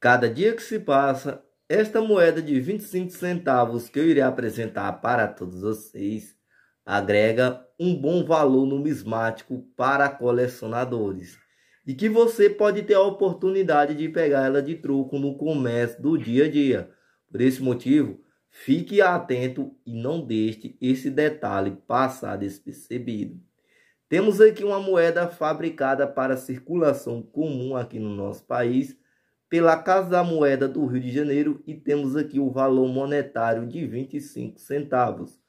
Cada dia que se passa, esta moeda de 25 centavos que eu irei apresentar para todos vocês agrega um bom valor numismático para colecionadores e que você pode ter a oportunidade de pegar ela de troco no comércio do dia a dia. Por esse motivo, fique atento e não deixe esse detalhe passar despercebido. Temos aqui uma moeda fabricada para circulação comum aqui no nosso país pela Casa da Moeda do Rio de Janeiro e temos aqui o valor monetário de 25 centavos.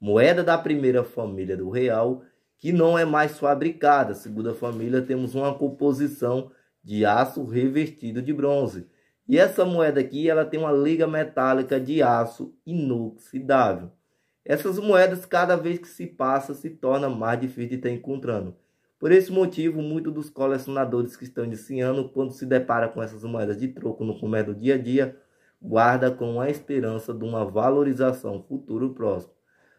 Moeda da primeira família do real, que não é mais fabricada. Segundo a família, temos uma composição de aço revestido de bronze. E essa moeda aqui, ela tem uma liga metálica de aço inoxidável. Essas moedas, cada vez que se passa, se torna mais difícil de estar encontrando. Por esse motivo, muitos dos colecionadores que estão iniciando, quando se depara com essas moedas de troco no comércio do dia a dia, guarda com a esperança de uma valorização futuro próximo.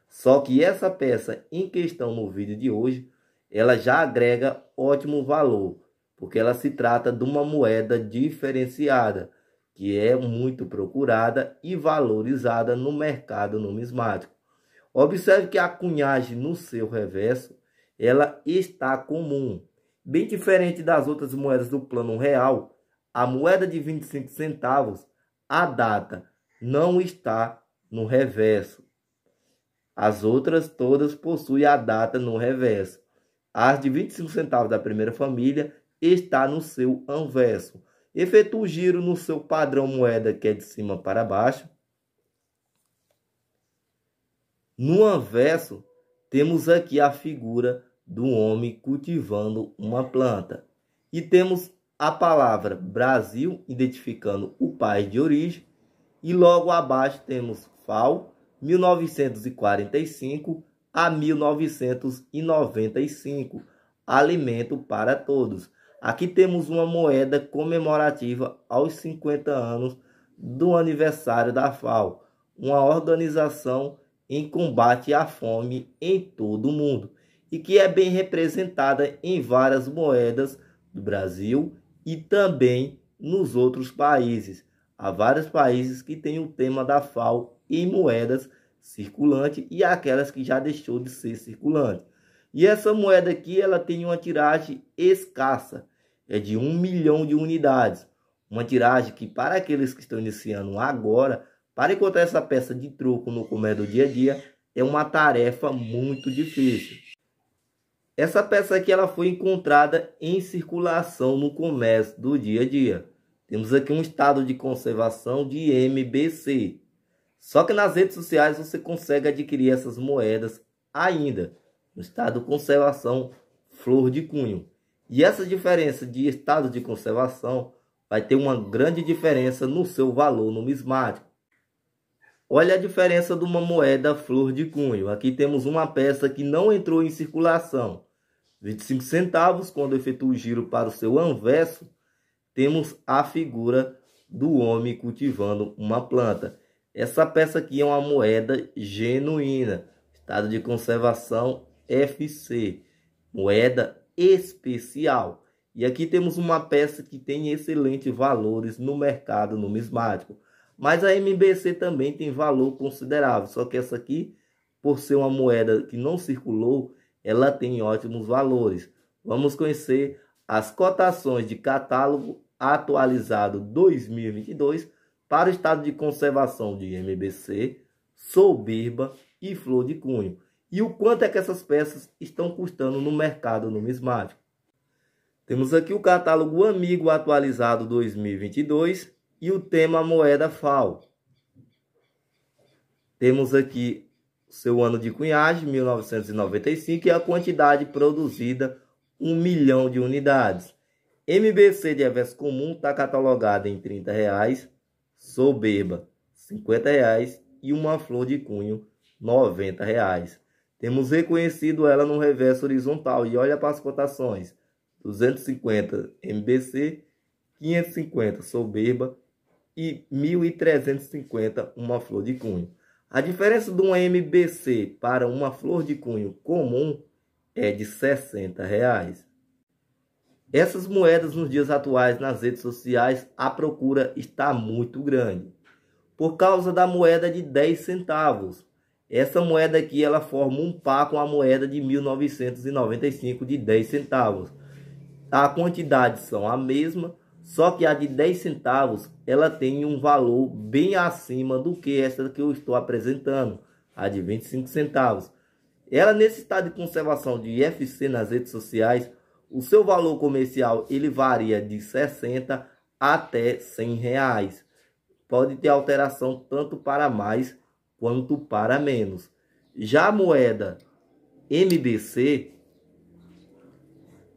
Só que essa peça em questão no vídeo de hoje, ela já agrega ótimo valor, porque ela se trata de uma moeda diferenciada, que é muito procurada e valorizada no mercado numismático. Observe que a cunhagem no seu reverso, ela está comum. Bem diferente das outras moedas do plano real, a moeda de 25 centavos, a data não está no reverso. As outras todas possuem a data no reverso. As de 25 centavos da primeira família está no seu anverso. Efetua o giro no seu padrão moeda que é de cima para baixo No anverso, temos aqui a figura do homem cultivando uma planta. E temos a palavra Brasil, identificando o país de origem. E logo abaixo temos FAO, 1945 a 1995. Alimento para todos. Aqui temos uma moeda comemorativa aos 50 anos do aniversário da FAO, uma organização em combate à fome em todo o mundo e que é bem representada em várias moedas do Brasil e também nos outros países. Há vários países que têm o tema da FAO em moedas circulante e aquelas que já deixou de ser circulante. E essa moeda aqui ela tem uma tiragem escassa, é de um milhão de unidades. Uma tiragem que para aqueles que estão iniciando agora para encontrar essa peça de troco no comércio do dia a dia é uma tarefa muito difícil. Essa peça aqui ela foi encontrada em circulação no comércio do dia a dia. Temos aqui um estado de conservação de MBC. Só que nas redes sociais você consegue adquirir essas moedas ainda no estado de conservação flor de cunho. E essa diferença de estado de conservação vai ter uma grande diferença no seu valor numismático. Olha a diferença de uma moeda flor de cunho. Aqui temos uma peça que não entrou em circulação. 25 centavos, quando efetua o giro para o seu anverso, temos a figura do homem cultivando uma planta. Essa peça aqui é uma moeda genuína, estado de conservação FC, moeda especial. E aqui temos uma peça que tem excelentes valores no mercado numismático. Mas a MBC também tem valor considerável, só que essa aqui, por ser uma moeda que não circulou, ela tem ótimos valores. Vamos conhecer as cotações de catálogo atualizado 2022 para o estado de conservação de MBC, Soberba e Flor de Cunho. E o quanto é que essas peças estão custando no mercado numismático. Temos aqui o catálogo Amigo atualizado 2022 e o tema moeda FAO. Temos aqui seu ano de cunhagem, 1995, e a quantidade produzida, 1 milhão de unidades. MBC de reverso comum está catalogada em 30 reais, soberba 50 reais e uma flor de cunho 90 reais. Temos reconhecido ela no reverso horizontal e olha para as cotações: 250 MBC, 550 soberba e 1.350 uma flor de cunho. A diferença de uma MBC para uma flor de cunho comum é de 60 reais. Essas moedas nos dias atuais nas redes sociais, a procura está muito grande. Por causa da moeda de 10 centavos. Essa moeda aqui ela forma um par com a moeda de 1995 de 10 centavos. A quantidade são a mesma, só que a de 10 centavos ela tem um valor bem acima do que essa que eu estou apresentando, a de 25 centavos. Ela nesse estado de conservação de IFC nas redes sociais, o seu valor comercial ele varia de 60 até 100 reais. Pode ter alteração tanto para mais quanto para menos. Já a moeda MBC,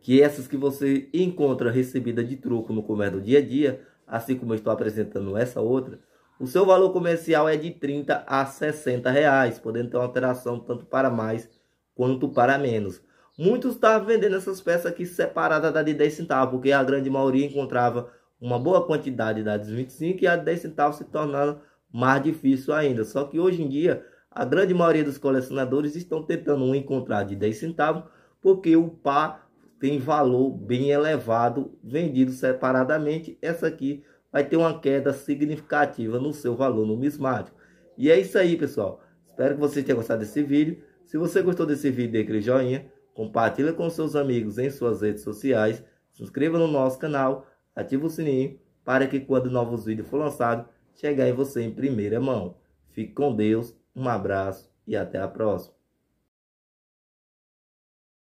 que essas que você encontra recebida de troco no comércio do dia a dia, assim como eu estou apresentando essa outra, o seu valor comercial é de 30 a 60 reais, podendo ter uma alteração tanto para mais quanto para menos. Muitos estavam vendendo essas peças aqui separadas da de 10 centavos, porque a grande maioria encontrava uma boa quantidade da de 25 e a de 10 centavos se tornando mais difícil ainda. Só que hoje em dia, a grande maioria dos colecionadores estão tentando encontrar de 10 centavos, porque o par tem valor bem elevado vendido separadamente. Essa aqui vai ter uma queda significativa no seu valor numismático. E é isso aí, pessoal. Espero que você tenha gostado desse vídeo. Se você gostou desse vídeo, dê aquele joinha compartilhe com seus amigos em suas redes sociais, se inscreva no nosso canal, ative o sininho para que quando novos vídeos for lançados, chegar em você em primeira mão. Fique com Deus, um abraço e até a próxima.